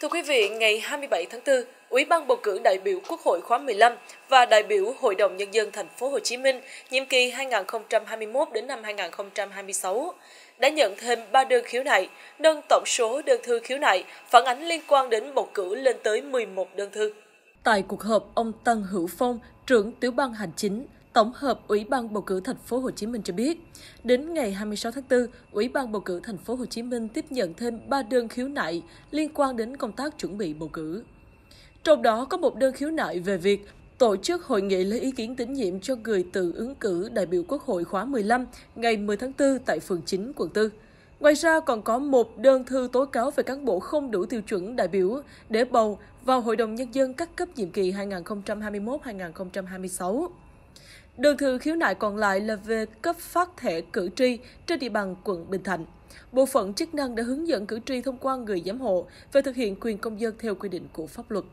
Thưa quý vị, ngày 27 tháng 4, Ủy ban bầu cử đại biểu Quốc hội khóa 15 và đại biểu Hội đồng nhân dân thành phố Hồ Chí Minh nhiệm kỳ 2021 đến năm 2026 đã nhận thêm 3 đơn khiếu nại, nâng tổng số đơn thư khiếu nại phản ánh liên quan đến bầu cử lên tới 11 đơn thư. Tại cuộc họp, ông Tân Hữu Phong, trưởng tiểu ban hành chính, Tổng hợp Ủy ban bầu cử thành phố Hồ Chí Minh cho biết, đến ngày 26 tháng 4, Ủy ban bầu cử thành phố Hồ Chí Minh tiếp nhận thêm 3 đơn khiếu nại liên quan đến công tác chuẩn bị bầu cử. Trong đó có một đơn khiếu nại về việc tổ chức hội nghị lấy ý kiến tín nhiệm cho người tự ứng cử đại biểu Quốc hội khóa 15 ngày 10 tháng 4 tại phường 9, quận 4. Ngoài ra còn có một đơn thư tố cáo về cán bộ không đủ tiêu chuẩn đại biểu để bầu vào Hội đồng Nhân dân các cấp nhiệm kỳ 2021-2026. Đơn thư khiếu nại còn lại là về cấp phát thẻ cử tri trên địa bàn quận Bình Thạnh. Bộ phận chức năng đã hướng dẫn cử tri thông qua người giám hộ về thực hiện quyền công dân theo quy định của pháp luật.